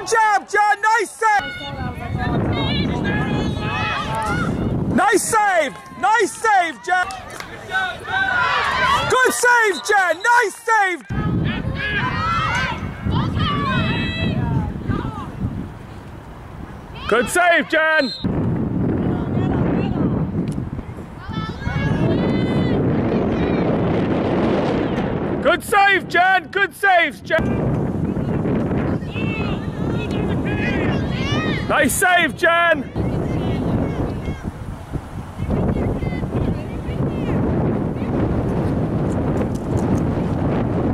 Good job, John. Nice save. Nice save. Nice save, Jen. Good save, Jen. Nice save. Good save, Jen. Good save, Jen. Good saves, Jen. Nice save, Jen.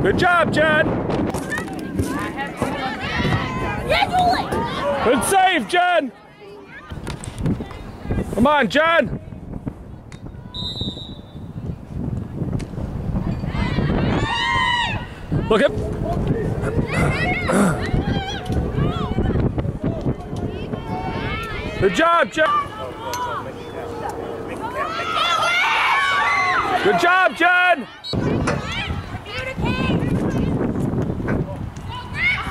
Good job, Jen. Good save, Jen. Come on, Jen. Look at. Good job, Jen. Good job, Jen.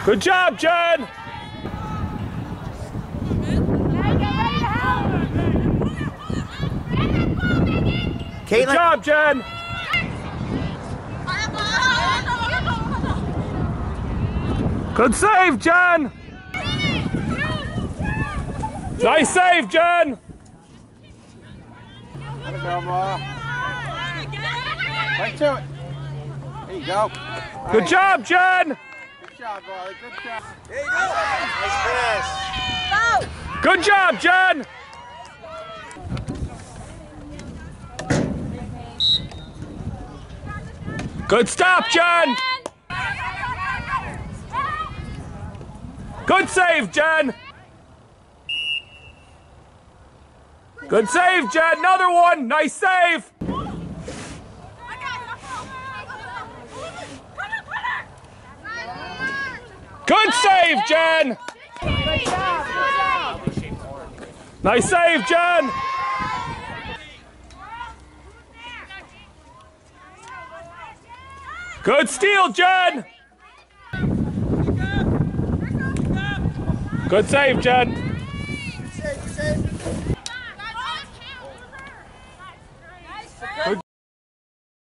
Good job, Jen. Good job, Jen. Good save, Jen. Nice save, Jen. Let it go, Ma. Right to it. There you go. Good Nice. job, Jen. Good job, Molly. Good job. there you go. Nice finish. Good job, Jen. Good stop, Jen. Good save, Jen. Good save, Jen. Another one. Nice save. Good save, Jen. Nice save, Jen. Good steal, Jen. Good save, Jen.